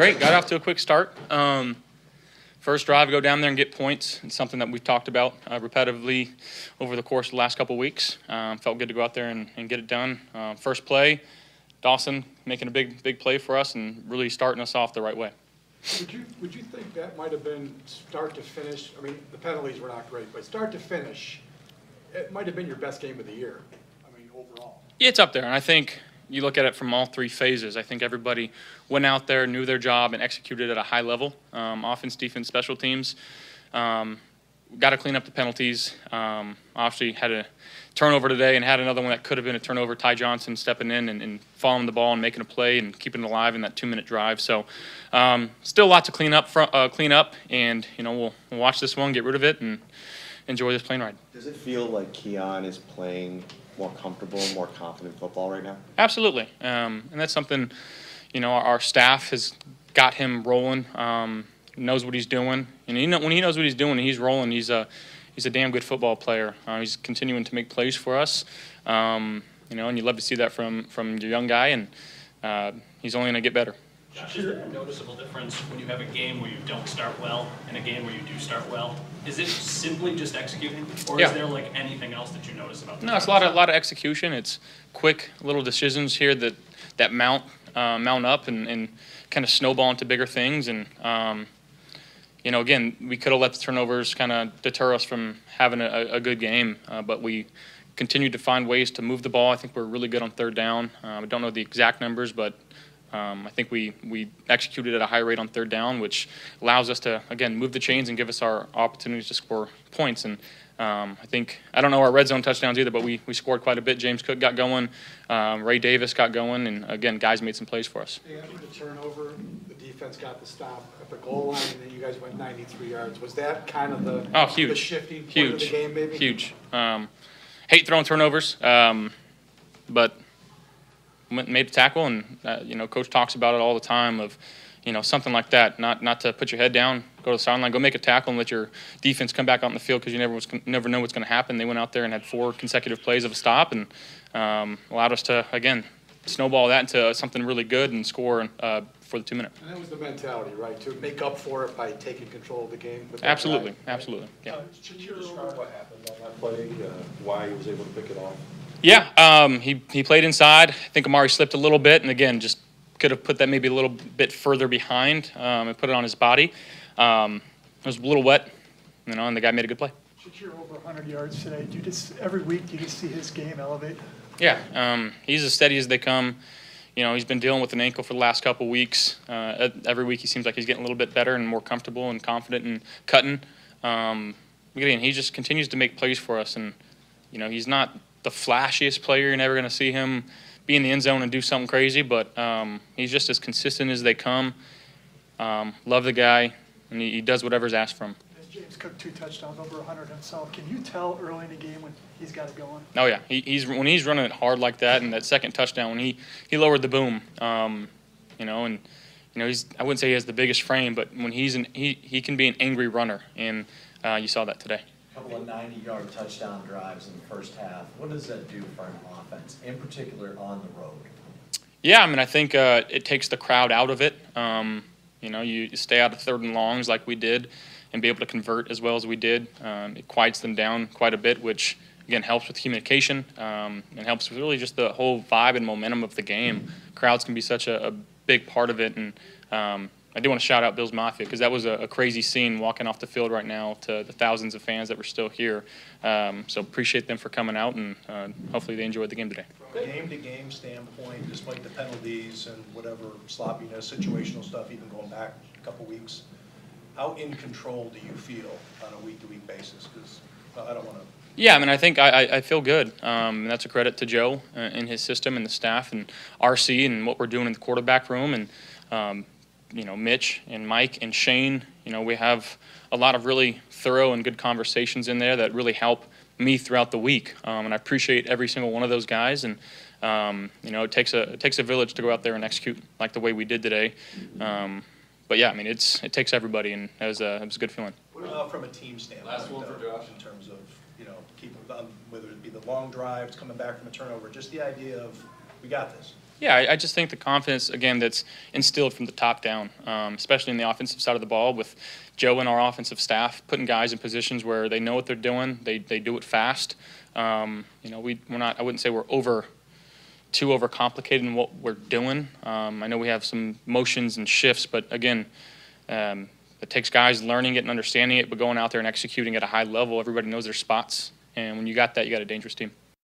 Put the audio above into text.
great. Got off to a quick start. Um, first drive, go down there and get points. It's something that we've talked about uh, repetitively over the course of the last couple weeks. Um, felt good to go out there and, and get it done. Uh, first play, Dawson making a big, big play for us and really starting us off the right way. Would you, would you think that might have been start to finish, I mean, the penalties were not great, but start to finish, it might have been your best game of the year, I mean, overall. Yeah, it's up there, and I think you look at it from all three phases. I think everybody went out there, knew their job, and executed at a high level. Um, offense, defense, special teams. Um, Got to clean up the penalties. Um, obviously, had a turnover today and had another one that could have been a turnover. Ty Johnson stepping in and, and following the ball and making a play and keeping it alive in that two-minute drive. So, um, still a lot to clean up. Fr- uh, clean up, and you know we'll, we'll watch this one, get rid of it, and enjoy this plane ride. Does it feel like Keon is playing more comfortable, more confident football right now? Absolutely, um, and that's something you know our, our staff has got him rolling. Um, knows what he's doing, and he know, when he knows what he's doing, he's rolling. He's a he's a damn good football player. Uh, he's continuing to make plays for us, um, you know, and you love to see that from from your young guy, and uh, he's only going to get better. Josh, is there a noticeable difference when you have a game where you don't start well and a game where you do start well? Is it simply just executing, or Yeah. is there like anything else that you notice about? the No, it's a lot of lot of execution. It's quick little decisions here that that mount uh, mount up and, and kind of snowball into bigger things. And um, you know, again, we could have let the turnovers kind of deter us from having a, a good game, uh, but we continued to find ways to move the ball. I think we're really good on third down. Uh, I don't know the exact numbers, but um, I think we, we executed at a high rate on third down, which allows us to, again, move the chains and give us our opportunities to score points. And um, I think, I don't know our red zone touchdowns either, but we, we scored quite a bit. James Cook got going, um, Ray Davis got going, and again, guys made some plays for us. And the turnover, the defense got the stop at the goal line, and then you guys went ninety-three yards. Was that kind of the? Oh, huge. The shifting point of the game, maybe? huge. Um, hate throwing turnovers, um, but went and made a tackle, and uh, you know, coach talks about it all the time. Of you know, something like that. Not not to put your head down, go to the sideline, go make a tackle, and let your defense come back out on the field because you never was never know what's going to happen. They went out there and had four consecutive plays of a stop, and um, allowed us to again snowball that into something really good and score uh, for the two minute. And that was the mentality, right, to make up for it by taking control of the game? with Absolutely, guy? absolutely, yeah. Should you describe what happened on that play, uh, why he was able to pick it off? Yeah, um, he, he played inside. I think Amari slipped a little bit, and again, just could have put that maybe a little bit further behind um, and put it on his body. Um, it was a little wet, you know, and the guy made a good play. Shakir over 100 yards today. Do you just, every week, do you just see his game elevate? Yeah, um, he's as steady as they come. You know, he's been dealing with an ankle for the last couple weeks. Uh, every week, he seems like he's getting a little bit better and more comfortable and confident and cutting. Um, again, he just continues to make plays for us, and you know, he's not the flashiest player. You're never going to see him be in the end zone and do something crazy, but um, he's just as consistent as they come. Um, love the guy, and he, he does whatever's asked from him. As James Cook, two touchdowns, over 100 himself. Can you tell early in the game when he's got it going? Oh yeah, he, he's when he's running it hard like that, and that second touchdown when he he lowered the boom, um, you know, and you know he's I wouldn't say he has the biggest frame, but when he's an he he can be an angry runner, and uh, you saw that today. Couple of ninety-yard touchdown drives in the first half. What does that do for an offense, in particular on the road? Yeah, I mean I think uh, it takes the crowd out of it. Um, you know, you, you stay out of third and longs like we did, and be able to convert as well as we did. Um, it quiets them down quite a bit, which again helps with communication um, and helps with really just the whole vibe and momentum of the game. Crowds can be such a, a big part of it, and um, I do want to shout out Bills Mafia because that was a, a crazy scene walking off the field right now to the thousands of fans that were still here. Um, so appreciate them for coming out, and uh, hopefully they enjoyed the game today. From a game-to-game standpoint, despite the penalties and whatever sloppiness, situational stuff, even going back a couple weeks, how in control do you feel on a week-to-week basis? Because I don't want to Yeah, I mean, I think I, I, I feel good. Um, and that's a credit to Joe uh, and his system and the staff and RC and what we're doing in the quarterback room and, um, you know, Mitch and Mike and Shane. You know, we have a lot of really thorough and good conversations in there that really help me throughout the week. Um, and I appreciate every single one of those guys. And, um, you know, it takes a it takes a village to go out there and execute like the way we did today. Um, but yeah, I mean, it's it takes everybody, and it was a, it was a good feeling. What about from a team standpoint? Last one for Josh. In terms of, you know, keeping, um, whether it be the long drives, coming back from a turnover, just the idea of, we got this. Yeah, I, I just think the confidence again that's instilled from the top down, um, especially in the offensive side of the ball, with Joe and our offensive staff putting guys in positions where they know what they're doing. They they do it fast. Um, you know, we we're not. I wouldn't say we're over too overcomplicated in what we're doing. Um, I know we have some motions and shifts, but again, um, it takes guys learning it and understanding it, but going out there and executing at a high level. Everybody knows their spots, and when you got that, you got a dangerous team.